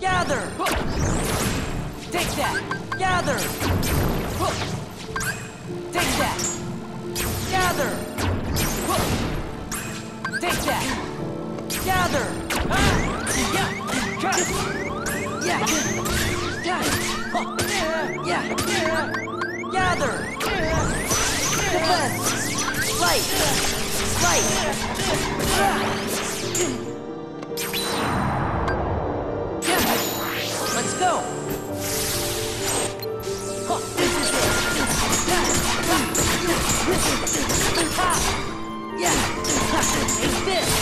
Gather! Take that! Gather! Take that! Gather! Take that! Gather! Gather! Defense! Light! fight! Let's go! Yeah! Take this!